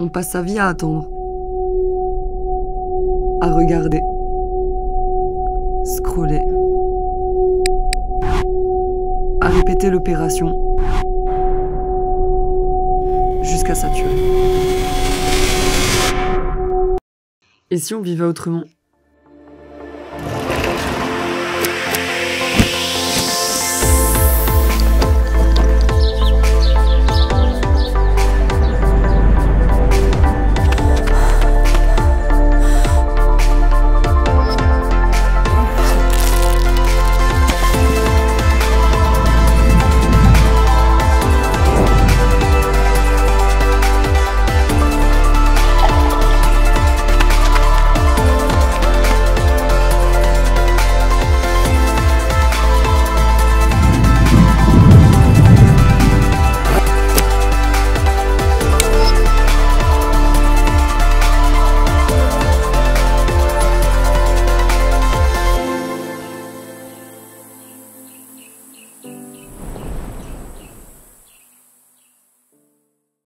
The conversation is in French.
On passe sa vie à attendre. À regarder. Scroller. À répéter l'opération. Jusqu'à saturer. Et si on vivait autrement?